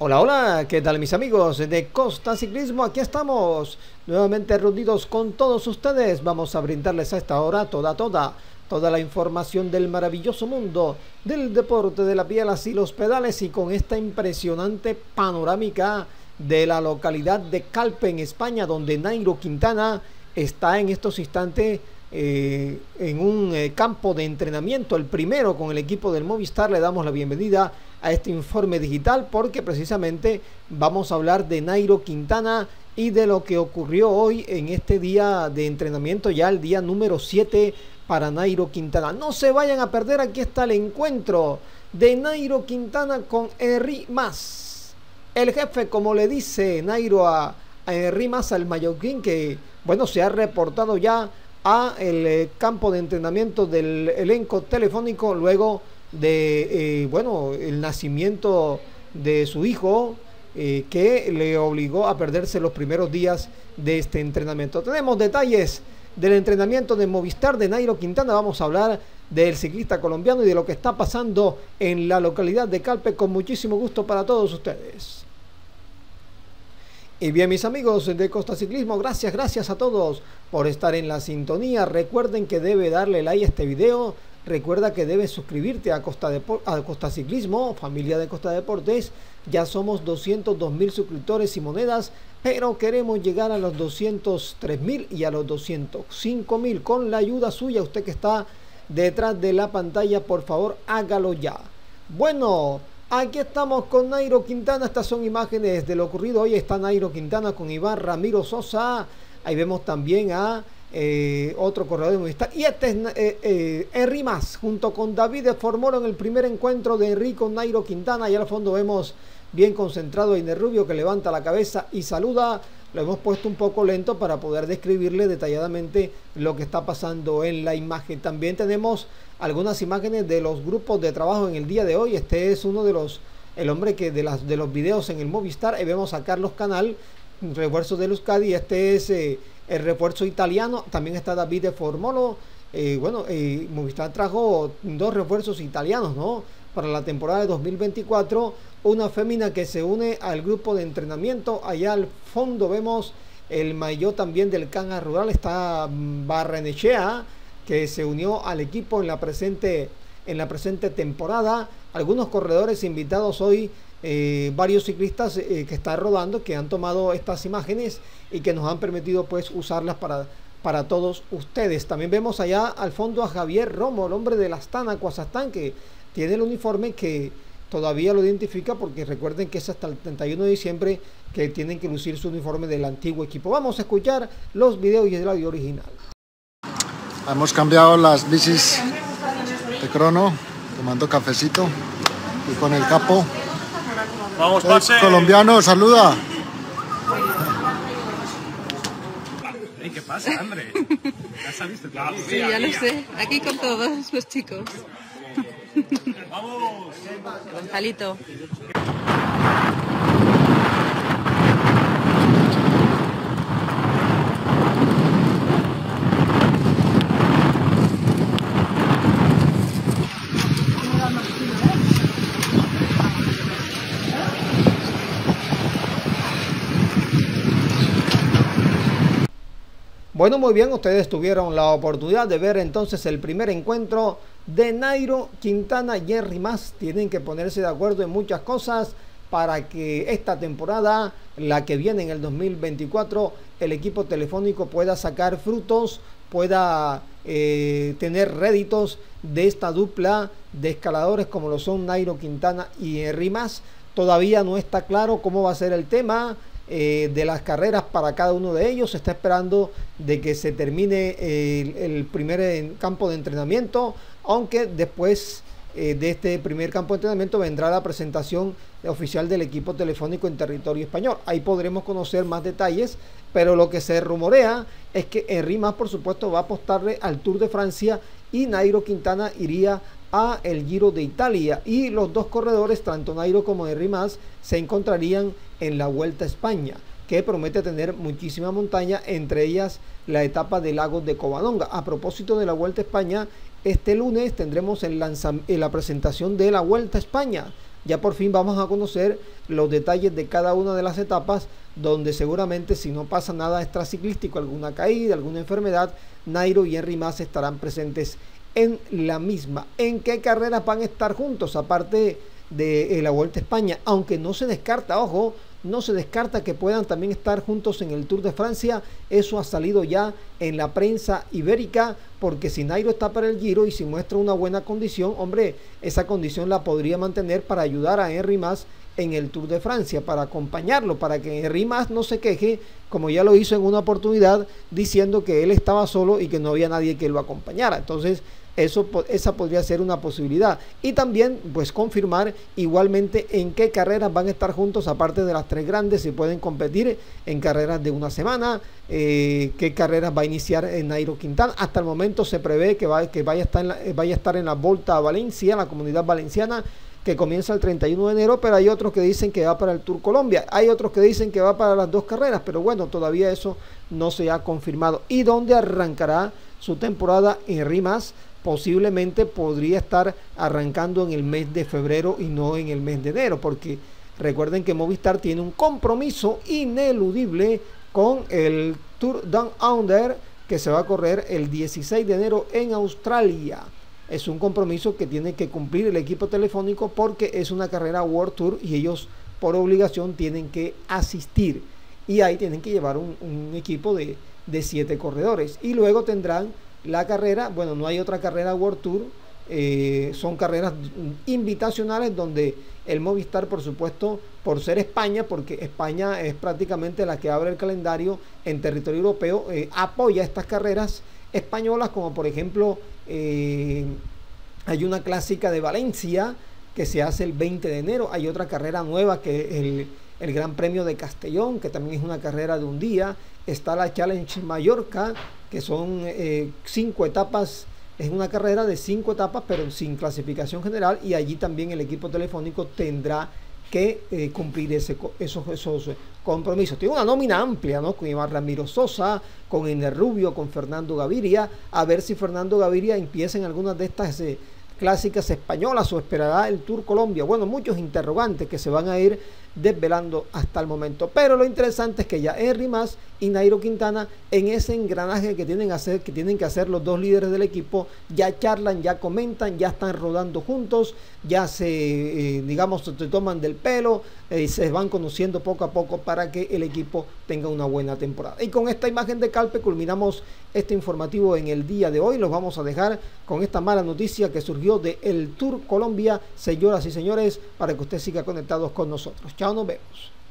Hola, hola, ¿qué tal mis amigos de Costa Ciclismo? Aquí estamos nuevamente reunidos con todos ustedes. Vamos a brindarles a esta hora toda, toda, toda la información del maravilloso mundo del deporte de la pielas y los pedales y con esta impresionante panorámica de la localidad de Calpe en España, donde Nairo Quintana está en estos instantes eh, en un eh, campo de entrenamiento, el primero con el equipo del Movistar. Le damos la bienvenida a este informe digital porque precisamente vamos a hablar de Nairo Quintana y de lo que ocurrió hoy en este día de entrenamiento, ya el día número 7 para Nairo Quintana. No se vayan a perder, aquí está el encuentro de Nairo Quintana con Henry Mas. El jefe, como le dice Nairo a, a Henry Mas, al mallorquín, que bueno, se ha reportado ya a el eh, campo de entrenamiento del elenco telefónico luego de, eh, bueno, el nacimiento de su hijo, eh, que le obligó a perderse los primeros días de este entrenamiento. Tenemos detalles del entrenamiento de Movistar de Nairo Quintana. Vamos a hablar del ciclista colombiano y de lo que está pasando en la localidad de Calpe con muchísimo gusto para todos ustedes. Y bien mis amigos de Costa Ciclismo, gracias, gracias a todos por estar en la sintonía. Recuerden que debe darle like a este video, Recuerda que debes suscribirte a Costa, a Costa Ciclismo, familia de Costa Deportes. Ya somos 202 mil suscriptores y monedas, pero queremos llegar a los 203 mil y a los 205 mil. Con la ayuda suya, usted que está detrás de la pantalla, por favor, hágalo ya. Bueno, aquí estamos con Nairo Quintana. Estas son imágenes de lo ocurrido. Hoy está Nairo Quintana con Iván Ramiro Sosa. Ahí vemos también a eh, otro corredor de Movistar. Y este es eh, eh junto con David en el primer encuentro de Enrico Nairo Quintana. Y al fondo vemos bien concentrado a Iner Rubio que levanta la cabeza y saluda. Lo hemos puesto un poco lento para poder describirle detalladamente lo que está pasando en la imagen. También tenemos algunas imágenes de los grupos de trabajo en el día de hoy. Este es uno de los, el hombre que de, las, de los videos en el Movistar. Ahí vemos a Carlos Canal, refuerzo de Euskadi. Este es eh, el refuerzo italiano. También está David de Formolo. Eh, bueno, eh, Movistar trajo dos refuerzos italianos, ¿no? Para la temporada de 2024. Una fémina que se une al grupo de entrenamiento. Allá al fondo vemos el mayor también del Canga Rural. Está Barrenechea, que se unió al equipo en la presente, en la presente temporada. Algunos corredores invitados hoy eh, varios ciclistas eh, que están rodando que han tomado estas imágenes y que nos han permitido pues usarlas para, para todos ustedes. También vemos allá al fondo a Javier Romo, el hombre de la Astana Cuazastán, que tiene el uniforme que todavía lo identifica porque recuerden que es hasta el 31 de diciembre que tienen que lucir su uniforme del antiguo equipo. Vamos a escuchar los videos y el audio original. Hemos cambiado las bicis de crono, tomando cafecito y con el capo Vamos, pase. colombiano, saluda. ¿Qué pasa, André? ¿Ya saliste? Sí, ya lo sé. Aquí con todos los chicos. Vamos. Gonzalito. Bueno, muy bien, ustedes tuvieron la oportunidad de ver entonces el primer encuentro de Nairo Quintana y Henry Más. Tienen que ponerse de acuerdo en muchas cosas para que esta temporada, la que viene en el 2024, el equipo telefónico pueda sacar frutos, pueda eh, tener réditos de esta dupla de escaladores como lo son Nairo Quintana y Henry Más. Todavía no está claro cómo va a ser el tema. Eh, de las carreras para cada uno de ellos. Se está esperando de que se termine el, primer campo de entrenamiento, aunque después eh, de este primer campo de entrenamiento vendrá la presentación oficial del equipo telefónico en territorio español. Ahí podremos conocer más detalles, pero lo que se rumorea es que Henry Más, por supuesto, va a apostarle al Tour de Francia y Nairo Quintana iría a el Giro de Italia y los dos corredores, tanto Nairo como Henry Más, se encontrarían en la Vuelta a España, que promete tener muchísima montaña, entre ellas la etapa del lago de Covadonga. A propósito de la Vuelta a España, este lunes tendremos el la presentación de la Vuelta a España. ya por fin vamos a conocer los detalles de cada una de las etapas donde seguramente si no pasa nada extraciclístico, alguna caída, alguna enfermedad, Nairo y Henry Mas estarán presentes en la misma. ¿En qué carreras van a estar juntos? Aparte de eh, la Vuelta a España, aunque no se descarta, ojo, no se descarta que puedan también estar juntos en el Tour de Francia. Eso ha salido ya en la prensa ibérica, porque si Nairo está para el Giro y si muestra una buena condición, hombre, esa condición la podría mantener para ayudar a Henry Mas en el Tour de Francia, para acompañarlo, para que Henry no se queje, como ya lo hizo en una oportunidad, diciendo que él estaba solo y que no había nadie que lo acompañara. Entonces, eso, esa podría ser una posibilidad. Y también, pues, confirmar igualmente en qué carreras van a estar juntos, aparte de las tres grandes, si pueden competir en carreras de una semana, eh, qué carreras va a iniciar en Nairo Quintana. Hasta el momento se prevé que, va, que vaya, a estar en la, vaya a estar en la Volta a Valencia, la comunidad valenciana, que comienza el 31 de enero, pero hay otros que dicen que va para el Tour Colombia. Hay otros que dicen que va para las dos carreras, pero bueno, todavía eso no se ha confirmado. ¿Y dónde arrancará su temporada en Rimas? posiblemente podría estar arrancando en el mes de febrero y no en el mes de enero, porque recuerden que Movistar tiene un compromiso ineludible con el Tour Down Under que se va a correr el 16 de enero en Australia. Es un compromiso que tiene que cumplir el equipo telefónico porque es una carrera World Tour y ellos por obligación tienen que asistir. Y ahí tienen que llevar un, equipo de, de siete corredores. Y luego tendrán la carrera, bueno, no hay otra carrera World Tour, eh, son carreras invitacionales donde el Movistar, por supuesto, por ser España, porque España es prácticamente la que abre el calendario en territorio europeo, eh, apoya estas carreras españolas, como por ejemplo eh, hay una clásica de Valencia que se hace el 20 de enero, hay otra carrera nueva que es el, el Gran Premio de Castellón, que también es una carrera de un día, está la Challenge Mallorca, que son eh, cinco etapas, es una carrera de cinco etapas, pero sin clasificación general, y allí también el equipo telefónico tendrá que eh, cumplir ese, esos, esos compromisos. Tiene una nómina amplia, ¿no? Con Iván Ramiro Sosa, con Ener Rubio, con Fernando Gaviria, a ver si Fernando Gaviria empieza en algunas de estas eh, clásicas españolas o esperará el Tour Colombia. Bueno, muchos interrogantes que se van a ir desvelando hasta el momento. Pero lo interesante es que ya Henry Más y Nairo Quintana en ese engranaje que tienen, hacer, que tienen que hacer los dos líderes del equipo ya charlan, ya comentan, ya están rodando juntos, ya se, eh, digamos, se toman del pelo eh, se van conociendo poco a poco para que el equipo tenga una buena temporada. Y con esta imagen de Calpe culminamos este informativo en el día de hoy. Los vamos a dejar con esta mala noticia que surgió de el Tour Colombia, señoras y señores, para que usted siga conectados con nosotros. Nos vemos.